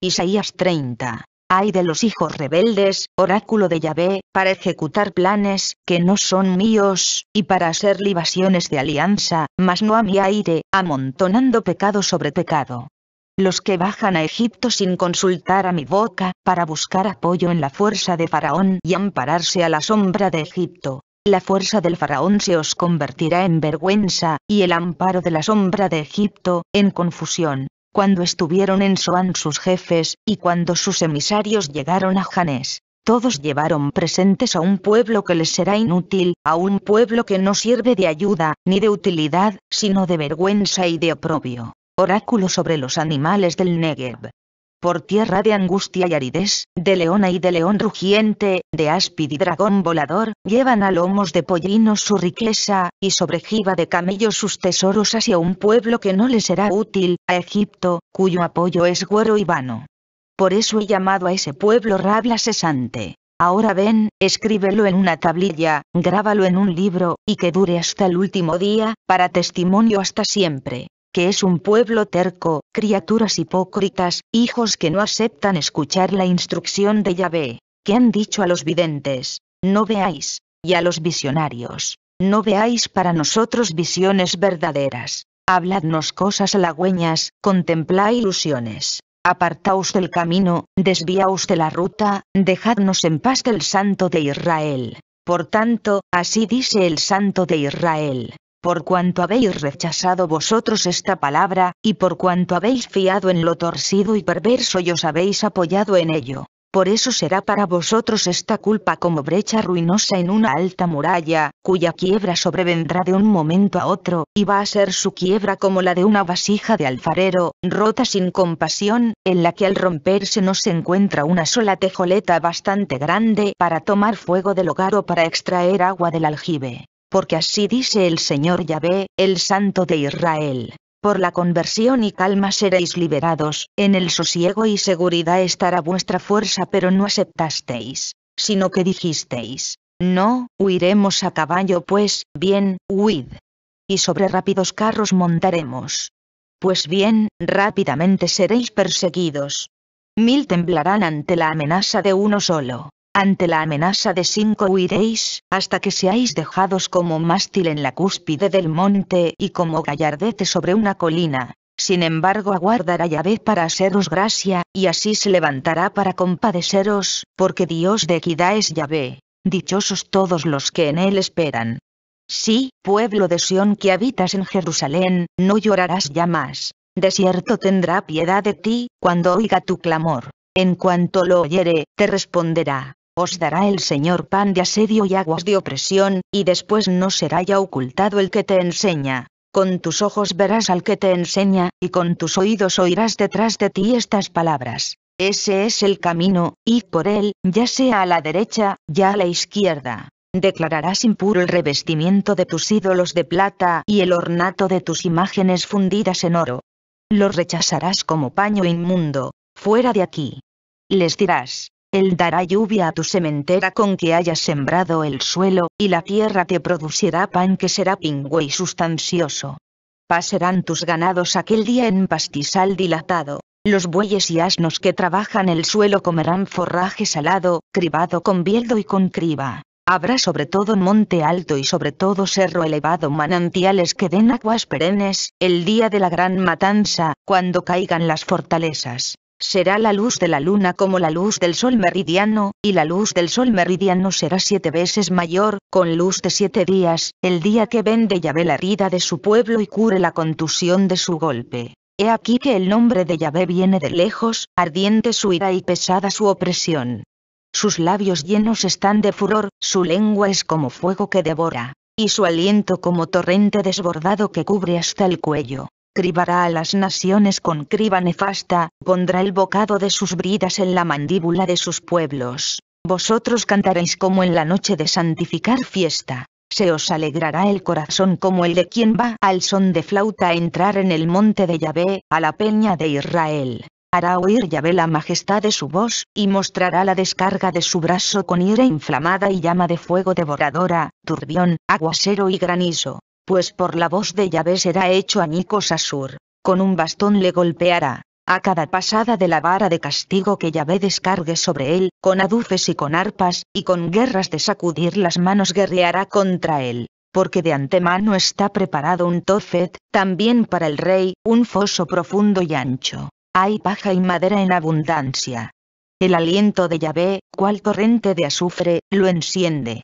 Isaías 30. Hay de los hijos rebeldes, oráculo de Yahvé, para ejecutar planes, que no son míos, y para hacer libaciones de alianza, mas no a mi aire, amontonando pecado sobre pecado. Los que bajan a Egipto sin consultar a mi boca, para buscar apoyo en la fuerza de Faraón y ampararse a la sombra de Egipto. La fuerza del Faraón se os convertirá en vergüenza, y el amparo de la sombra de Egipto, en confusión cuando estuvieron en Soán sus jefes, y cuando sus emisarios llegaron a Janés. Todos llevaron presentes a un pueblo que les será inútil, a un pueblo que no sirve de ayuda, ni de utilidad, sino de vergüenza y de oprobio. Oráculo sobre los animales del Negev por tierra de angustia y aridez, de leona y de león rugiente, de áspid y dragón volador, llevan a lomos de pollinos su riqueza, y sobre jiba de camellos sus tesoros hacia un pueblo que no les será útil, a Egipto, cuyo apoyo es güero y vano. Por eso he llamado a ese pueblo rabla cesante. Ahora ven, escríbelo en una tablilla, grábalo en un libro, y que dure hasta el último día, para testimonio hasta siempre que es un pueblo terco, criaturas hipócritas, hijos que no aceptan escuchar la instrucción de Yahvé, que han dicho a los videntes, no veáis, y a los visionarios, no veáis para nosotros visiones verdaderas, habladnos cosas halagüeñas, contemplad ilusiones. Apartaos del camino, desviaos de la ruta, dejadnos en paz del Santo de Israel. Por tanto, así dice el Santo de Israel, por cuanto habéis rechazado vosotros esta palabra, y por cuanto habéis fiado en lo torcido y perverso y os habéis apoyado en ello. Por eso será para vosotros esta culpa como brecha ruinosa en una alta muralla, cuya quiebra sobrevendrá de un momento a otro, y va a ser su quiebra como la de una vasija de alfarero, rota sin compasión, en la que al romperse no se encuentra una sola tejoleta bastante grande para tomar fuego del hogar o para extraer agua del aljibe porque así dice el Señor Yahvé, el Santo de Israel. Por la conversión y calma seréis liberados, en el sosiego y seguridad estará vuestra fuerza pero no aceptasteis, sino que dijisteis, no, huiremos a caballo pues, bien, huid. Y sobre rápidos carros montaremos. Pues bien, rápidamente seréis perseguidos. Mil temblarán ante la amenaza de uno solo. Ante la amenaza de cinco huiréis, hasta que seáis dejados como mástil en la cúspide del monte y como gallardete sobre una colina. Sin embargo aguardará Yahvé para haceros gracia, y así se levantará para compadeceros, porque Dios de equidad es Yahvé. Dichosos todos los que en él esperan. Sí, pueblo de Sión que habitas en Jerusalén, no llorarás ya más. De cierto tendrá piedad de ti, cuando oiga tu clamor. En cuanto lo oyere, te responderá os dará el Señor pan de asedio y aguas de opresión, y después no será ya ocultado el que te enseña. Con tus ojos verás al que te enseña, y con tus oídos oirás detrás de ti estas palabras. Ese es el camino, id por él, ya sea a la derecha, ya a la izquierda. Declararás impuro el revestimiento de tus ídolos de plata y el ornato de tus imágenes fundidas en oro. Los rechazarás como paño inmundo, fuera de aquí. Les dirás, él dará lluvia a tu sementera con que hayas sembrado el suelo, y la tierra te producirá pan que será pingüe y sustancioso. Pasarán tus ganados aquel día en pastizal dilatado. Los bueyes y asnos que trabajan el suelo comerán forraje salado, cribado con bieldo y con criba. Habrá sobre todo monte alto y sobre todo cerro elevado manantiales que den aguas perennes, el día de la gran matanza, cuando caigan las fortalezas. Será la luz de la luna como la luz del sol meridiano, y la luz del sol meridiano será siete veces mayor, con luz de siete días, el día que vende Yahvé la herida de su pueblo y cure la contusión de su golpe. He aquí que el nombre de Yahvé viene de lejos, ardiente su ira y pesada su opresión. Sus labios llenos están de furor, su lengua es como fuego que devora, y su aliento como torrente desbordado que cubre hasta el cuello cribará a las naciones con criba nefasta, pondrá el bocado de sus bridas en la mandíbula de sus pueblos. Vosotros cantaréis como en la noche de santificar fiesta. Se os alegrará el corazón como el de quien va al son de flauta a entrar en el monte de Yahvé, a la peña de Israel. Hará oír Yahvé la majestad de su voz, y mostrará la descarga de su brazo con ira inflamada y llama de fuego devoradora, turbión, aguacero y granizo pues por la voz de Yahvé será hecho añicos Asur, con un bastón le golpeará. a cada pasada de la vara de castigo que Yahvé descargue sobre él, con aduces y con arpas, y con guerras de sacudir las manos guerreará contra él. Porque de antemano está preparado un tofet, también para el rey, un foso profundo y ancho. Hay paja y madera en abundancia. El aliento de Yahvé, cual torrente de azufre, lo enciende.